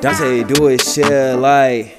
Dante do it shit like